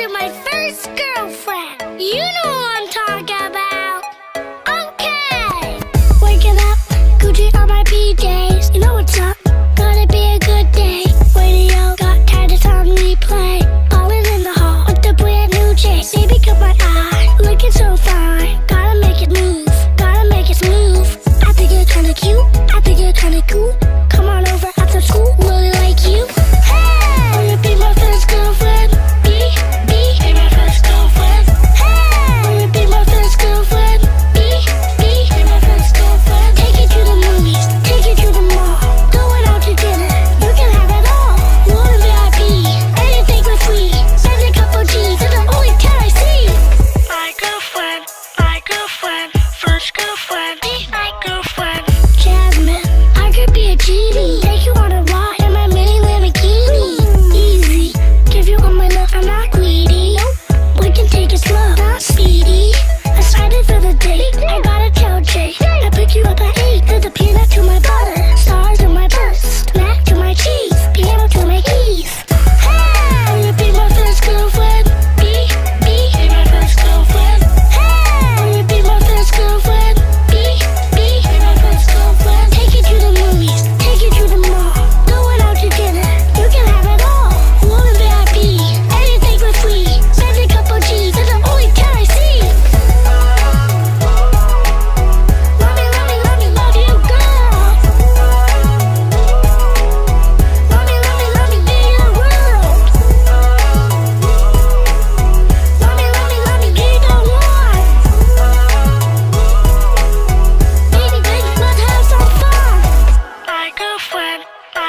after my first girlfriend. You know who I'm talking about.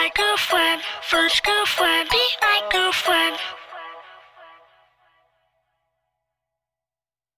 My girlfriend, first girlfriend, be my girlfriend.